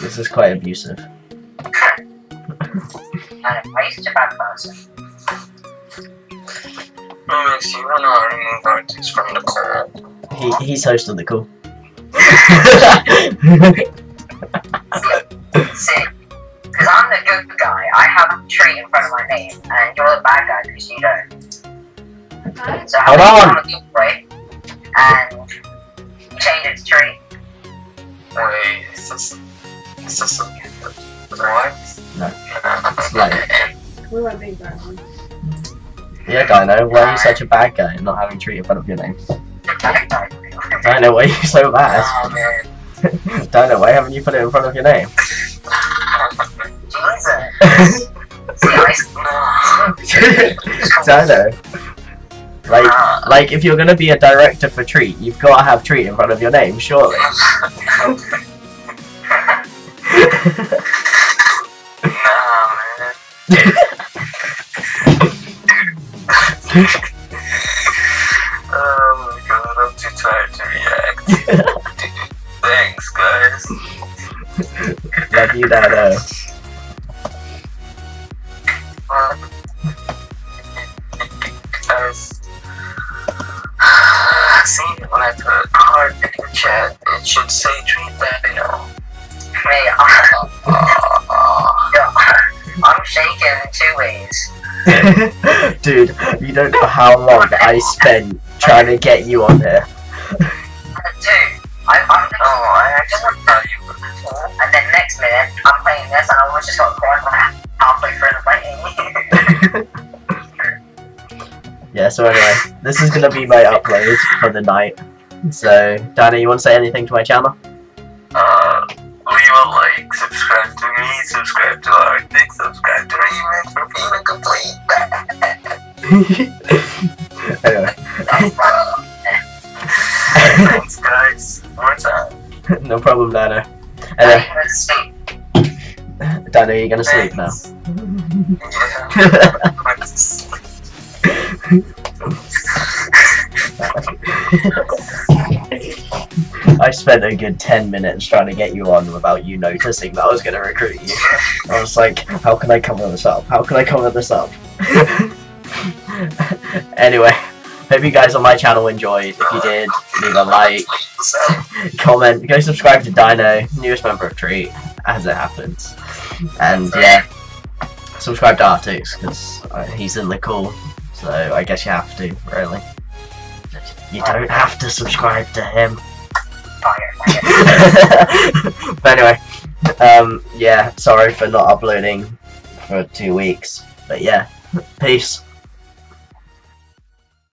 This is quite abusive. And oh, I used to bad person. Max, you wanna remove artists from the call? He he's hosting the call. See, because I'm the good guy, I have a tree in front of my name, and you're the bad guy because you don't. So Hold about you on. on a good way, and change it to tree? Wait, is this... No. Like, We're a big bad yeah, why are you such a bad guy and not having in front of your name? Bad guy. Dinoh, why are you so bad? Oh, why haven't you put it in front of your name? Jesus. Dinoh. Like, like if you're gonna be a director for Treat, you've got to have Treat in front of your name, surely. Oh my god, I'm too tired to react. Thanks, guys. Love you, Dinoh. Guys. See, when I put heart in the chat, it should say treat that, you know. Hey, uh, uh, uh, I'm, I'm shaking in two ways. Dude, you don't know how long I spent trying to get you on here. Two, I, I'm Oh, I actually thought you and then next minute, I'm playing this, and I almost just got caught like halfway through the playing. Yeah, so anyway, this is gonna be my upload for the night. So, Dinoh, you want to say anything to my channel? Uh, leave a like, subscribe to me, subscribe to Arctic, subscribe to Remix for being a complete anyway, Thanks, guys. More time. no problem, Dinoh. Anyway, see. Dinoh, you're gonna sleep now. I spent a good 10 minutes trying to get you on without you noticing that I was going to recruit you. I was like, how can I cover this up? How can I cover this up? Anyway, hope you guys on my channel enjoyed. If you did, leave a like, comment, go subscribe to Dinoh, newest member of Treat, as it happens. And yeah, subscribe to Arctics, because uh, he's in the call. So I guess you have to, really. You don't have to subscribe to him. But anyway, um, yeah, sorry for not uploading for two weeks. But yeah, peace.